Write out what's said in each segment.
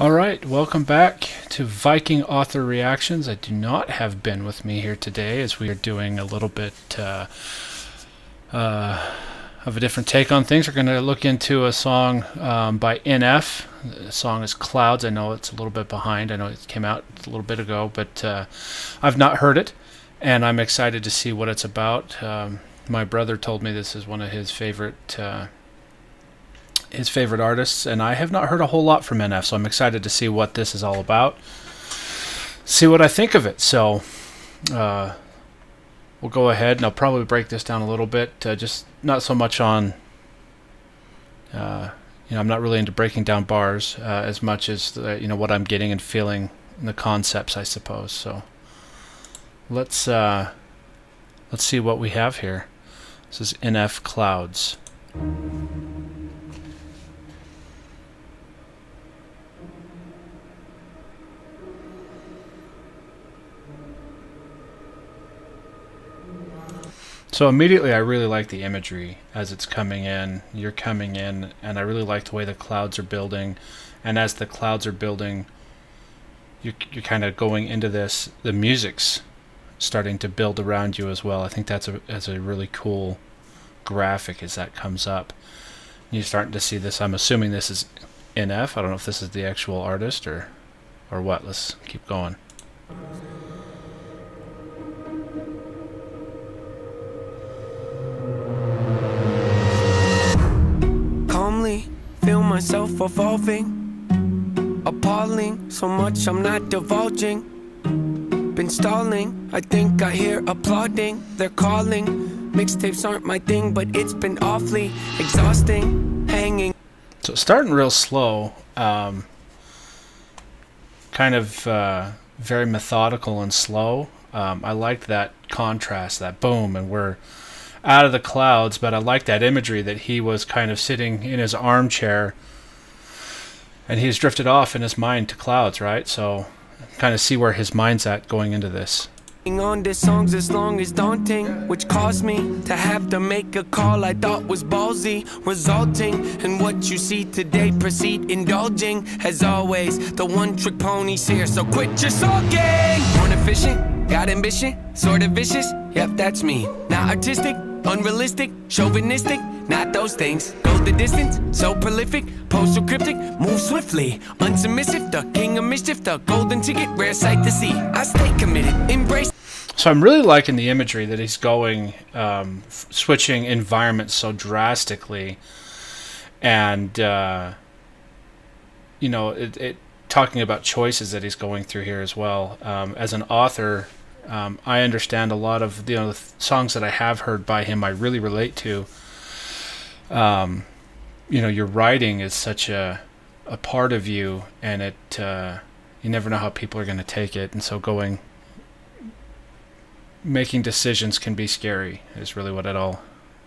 All right, welcome back to Viking Author Reactions. I do not have Ben with me here today as we are doing a little bit uh, uh, of a different take on things. We're going to look into a song um, by NF. The song is Clouds. I know it's a little bit behind. I know it came out a little bit ago, but uh, I've not heard it, and I'm excited to see what it's about. Um, my brother told me this is one of his favorite uh, his favorite artists, and I have not heard a whole lot from NF, so I'm excited to see what this is all about. See what I think of it. So, uh, we'll go ahead and I'll probably break this down a little bit, uh, just not so much on. Uh, you know, I'm not really into breaking down bars uh, as much as the, you know what I'm getting and feeling in the concepts, I suppose. So, let's uh, let's see what we have here. This is NF Clouds. So immediately I really like the imagery as it's coming in. You're coming in and I really like the way the clouds are building. And as the clouds are building, you're, you're kind of going into this, the music's starting to build around you as well. I think that's a, that's a really cool graphic as that comes up. You're starting to see this. I'm assuming this is NF. I don't know if this is the actual artist or, or what. Let's keep going. Uh, myself evolving Appalling, so much I'm not divulging. Been stalling, I think I hear applauding. They're calling, mixtapes aren't my thing But it's been awfully exhausting, hanging. So starting real slow um, Kind of uh, very methodical and slow. Um, I liked that contrast, that boom, and we're out of the clouds, but I like that imagery that he was kind of sitting in his armchair and he's drifted off in his mind to clouds, right? So kind of see where his mind's at going into this. On this songs as long as daunting, which caused me to have to make a call I thought was ballsy, resulting in what you see today. Proceed indulging, as always. The one trick pony's here, so quit your sulking. Born efficient, got ambition, sort of vicious. Yep, that's me. Not artistic, Unrealistic, chauvinistic, not those things. Go the distance, so prolific, postal cryptic, move swiftly. Unsubmissive, the king of mischief, the golden ticket, rare sight to see. I stay committed, embrace. So I'm really liking the imagery that he's going, um, switching environments so drastically, and uh, you know, it, it, talking about choices that he's going through here as well. Um, as an author, um, I understand a lot of you know the songs that I have heard by him. I really relate to. Um, you know, your writing is such a a part of you, and it uh, you never know how people are going to take it, and so going making decisions can be scary. Is really what it all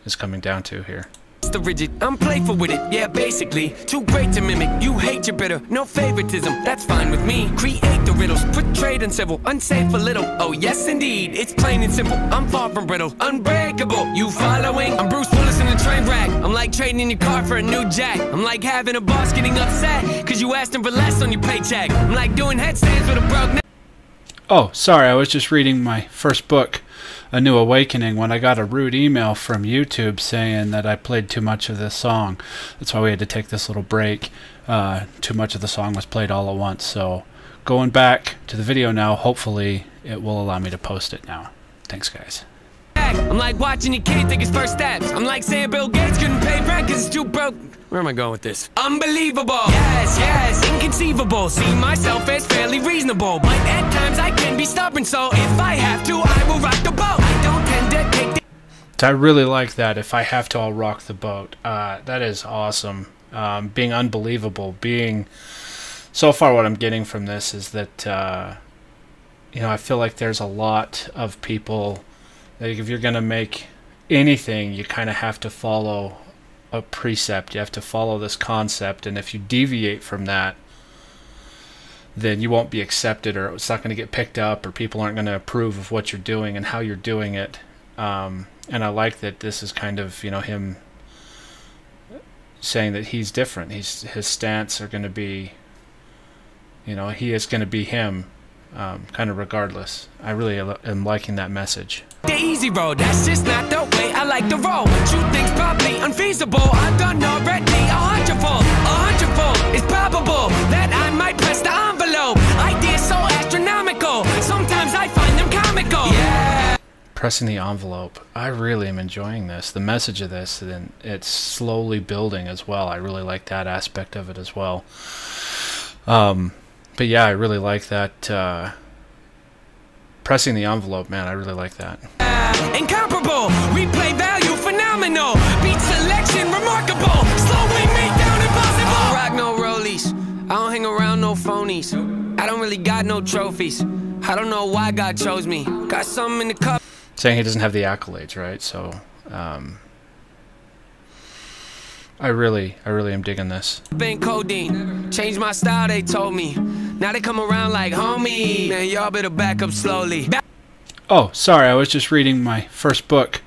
is coming down to here the rigid. I'm playful with it, yeah, basically. Too great to mimic. You hate your bitter, no favoritism. That's fine with me. Create the riddles, put trade in civil, unsafe a little. Oh, yes, indeed. It's plain and simple. I'm far from brittle, unbreakable. You following? I'm Bruce Willis in a train wreck. I'm like trading in your car for a new jack. I'm like having a boss getting upset, cause you asked him for less on your paycheck. I'm like doing headstands with a broke neck. Oh, sorry, I was just reading my first book a new awakening when I got a rude email from YouTube saying that I played too much of this song. That's why we had to take this little break. Uh, too much of the song was played all at once. So going back to the video now, hopefully it will allow me to post it now. Thanks, guys. I'm like watching your kid take his first steps. I'm like saying Bill Gates couldn't pay rent because it's too broke. Where am I going with this? Unbelievable. Yes, yes, inconceivable. See myself as fairly reasonable. But at times I can be stubborn, so if I have to, I I really like that. If I have to, I'll rock the boat. Uh, that is awesome. Um, being unbelievable. Being so far, what I'm getting from this is that uh, you know I feel like there's a lot of people that if you're gonna make anything, you kind of have to follow a precept. You have to follow this concept, and if you deviate from that, then you won't be accepted, or it's not going to get picked up, or people aren't going to approve of what you're doing and how you're doing it. Um, and I like that this is kind of you know him saying that he's different. He's his stance are going to be You know, he is going to be him, um, kind of regardless. I really am liking that message. The easy road, that's just not the way I like roll. Shoot things probably unfeasible. I've done already a hundredfold, a hundredfold. It's probable that I might press the envelope. Pressing the envelope. I really am enjoying this. The message of this, and it's slowly building as well. I really like that aspect of it as well. Um, but yeah, I really like that. Uh, pressing the envelope, man, I really like that. Incomparable, replay value phenomenal, beat selection remarkable, slowing me down impossible. I rock no rollies, I don't hang around no phonies. I don't really got no trophies. I don't know why God chose me. Got something in the cup. Saying he doesn't have the accolades, right? So, um, I really, I really am digging this. Been codeine, changed my style. They told me. Now they come around like homie. Man, y'all better back up slowly. Back Oh, sorry, I was just reading my first book,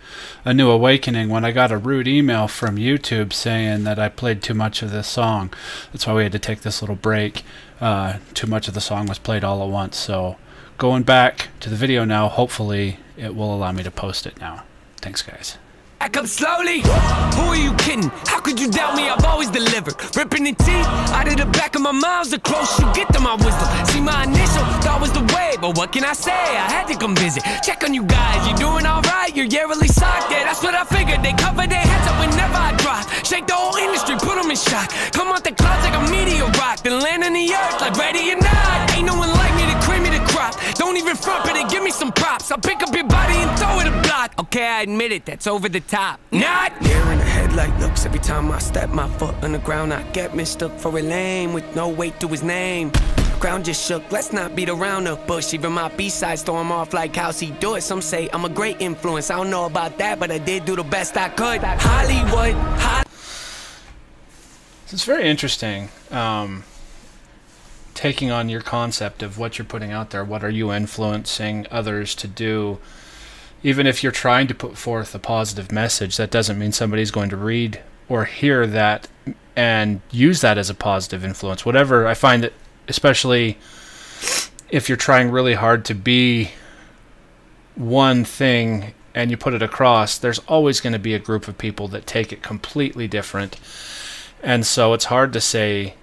A New Awakening, when I got a rude email from YouTube saying that I played too much of this song. That's why we had to take this little break. Uh, too much of the song was played all at once. So, going back to the video now, hopefully it will allow me to post it now. Thanks, guys. Back up slowly. Who are you kidding? How could you doubt me? I've always delivered. Ripping the teeth out of the back of my mouth. The closer you get to my wisdom. See, my initial thought was the way, but what can I say? I had to come visit. Check on you guys. You doing alright? You're yearly socked. Yeah, that's what I figured. They cover their heads up whenever I drop. Shake the whole industry, put them in shock. Come out the clouds like a meteor rock. Then land on the earth like ready or not. Ain't no one like me Don't even front, but they give me some props. I'll pick up your body and throw it a block. Okay, I admit it, that's over the top. Not Deer in the headlight looks every time I step my foot on the ground. I get mistook for a lame with no weight to his name. Ground just shook, let's not beat around the bush. Even my B-sides throw him off like how's he do it. Some say I'm a great influence. I don't know about that, but I did do the best I could. Hollywood, Hollywood. It's very interesting. Um, taking on your concept of what you're putting out there. What are you influencing others to do? Even if you're trying to put forth a positive message, that doesn't mean somebody's going to read or hear that and use that as a positive influence. Whatever, I find that, especially if you're trying really hard to be one thing and you put it across, there's always going to be a group of people that take it completely different. And so it's hard to say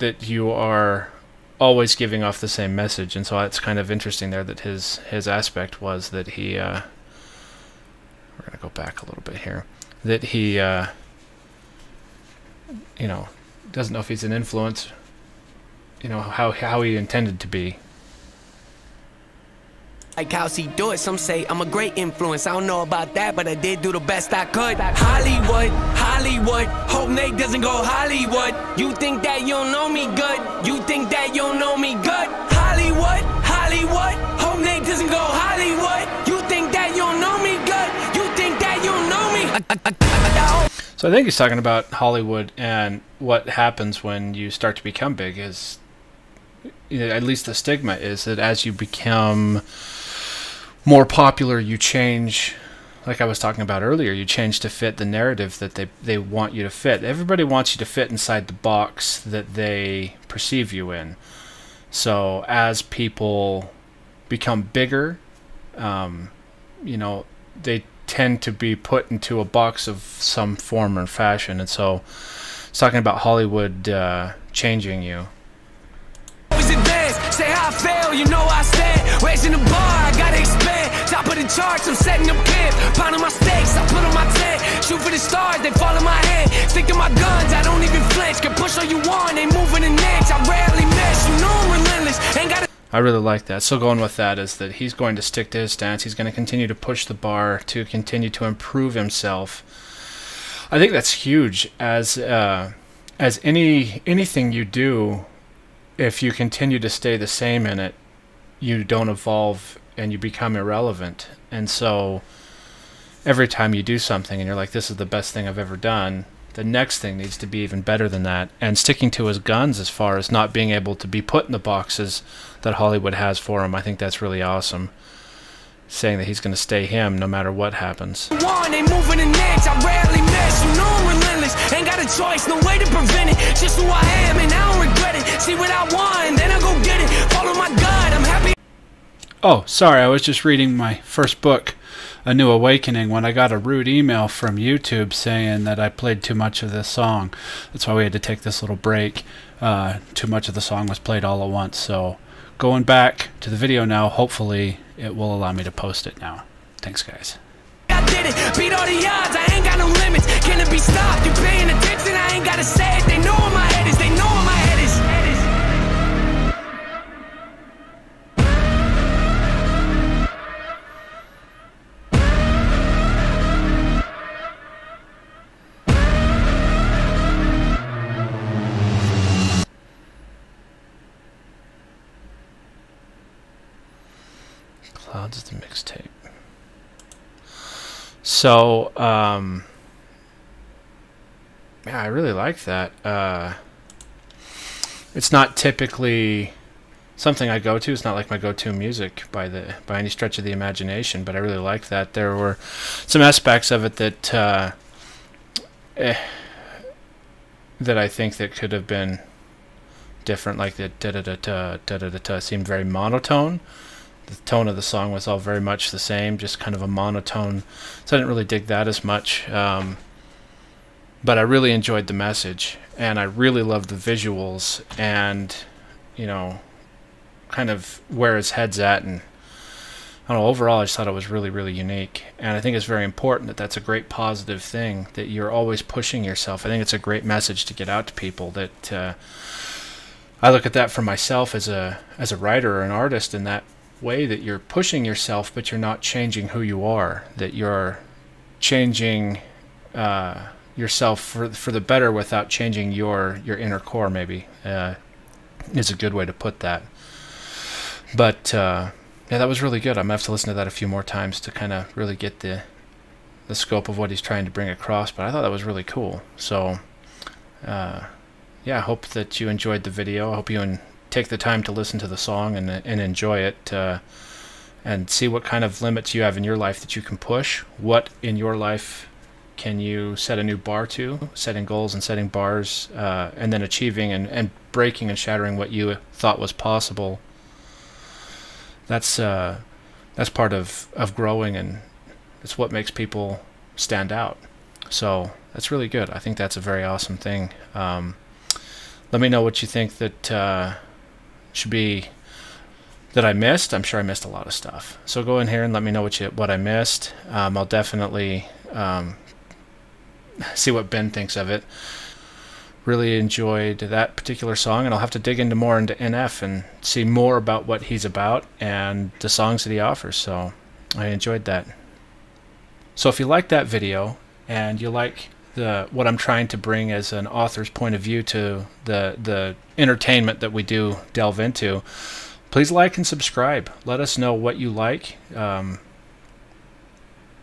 that you are always giving off the same message, and so it's kind of interesting there that his his aspect was that he. Uh, we're gonna go back a little bit here. That he, uh, you know, doesn't know if he's an influence. You know how how he intended to be. Like how's he do it? Some say I'm a great influence. I don't know about that, but I did do the best I could. Hollywood, Hollywood. Hope Nate doesn't go Hollywood. You think that you don't know me good? You think that you don't know me good? Hollywood, Hollywood. Hope Nate doesn't go Hollywood. You think that you don't know me good? You think that you don't know me? So I think he's talking about Hollywood and what happens when you start to become big is you know, at least the stigma is that as you become more popular, you change. Like I was talking about earlier, you change to fit the narrative that they they want you to fit. Everybody wants you to fit inside the box that they perceive you in. So as people become bigger, um, you know, they tend to be put into a box of some form or fashion. And so, it's talking about Hollywood uh, changing you. The I'm setting up camp. Pounding my stakes, I put on my tent. Shoot for the stars, they fall in my hand. Stick to my guns, I don't even flinch. Can push all you want, ain't moving an inch. I rarely miss, you know I'm relentless. Ain't got I really like that. So going with that is that he's going to stick to his stance. He's going to continue to push the bar to continue to improve himself. I think that's huge as uh, as any anything you do if you continue to stay the same in it, you don't evolve and you become irrelevant. And so every time you do something and you're like, this is the best thing I've ever done, the next thing needs to be even better than that. And sticking to his guns as far as not being able to be put in the boxes that Hollywood has for him, I think that's really awesome. Saying that he's going to stay him no matter what happens. One moving I rarely miss. You know I'm relentless, ain't got a choice, no way to prevent it. Just who I am, and I don't regret it. See what I want, then I Oh, sorry, I was just reading my first book, A New Awakening, when I got a rude email from YouTube saying that I played too much of this song. That's why we had to take this little break. Uh, too much of the song was played all at once. So, going back to the video now, hopefully it will allow me to post it now. Thanks, guys. Beat all the odds, I ain't got no limits. Can it be stopped? You paying attention? I ain't gotta say it. They know Clouds the mixtape. So, um, yeah, I really like that. Uh, it's not typically something I go to. It's not like my go-to music by the by any stretch of the imagination, but I really like that. There were some aspects of it that uh, eh, that I think that could have been different, like the da da da da da da da seemed very monotone the tone of the song was all very much the same, just kind of a monotone. So I didn't really dig that as much. Um, but I really enjoyed the message, and I really loved the visuals, and you know, kind of where his head's at, and I don't know. Overall, I just thought it was really, really unique, and I think it's very important that that's a great positive thing that you're always pushing yourself. I think it's a great message to get out to people that. Uh, I look at that for myself as a as a writer or an artist in that way that you're pushing yourself, but you're not changing who you are. That you're changing uh, yourself for for the better without changing your your inner core. Maybe uh, is a good way to put that. But uh, yeah, that was really good. I'm gonna have to listen to that a few more times to kind of really get the the scope of what he's trying to bring across. But I thought that was really cool. So. Uh, yeah, I hope that you enjoyed the video. I hope you take the time to listen to the song and, and enjoy it uh, and see what kind of limits you have in your life that you can push. What in your life can you set a new bar to? Setting goals and setting bars uh, and then achieving and, and breaking and shattering what you thought was possible. That's uh, that's part of, of growing and it's what makes people stand out. So that's really good. I think that's a very awesome thing. Um, let me know what you think that uh, should be that I missed. I'm sure I missed a lot of stuff. So go in here and let me know what you what I missed. Um, I'll definitely um, see what Ben thinks of it. Really enjoyed that particular song, and I'll have to dig into more into NF and see more about what he's about and the songs that he offers. So I enjoyed that. So if you like that video and you like the what I'm trying to bring as an author's point of view to the the entertainment that we do delve into, please like and subscribe. Let us know what you like. Um,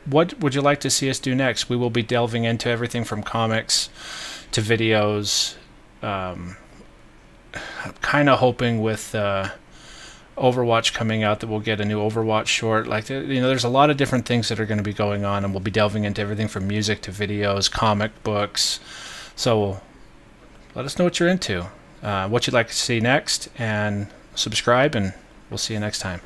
what would you like to see us do next? We will be delving into everything from comics to videos. Um, I'm kind of hoping with uh, Overwatch coming out that we'll get a new Overwatch short. Like you know, there's a lot of different things that are going to be going on, and we'll be delving into everything from music to videos, comic books. So let us know what you're into, uh, what you'd like to see next, and subscribe, and we'll see you next time.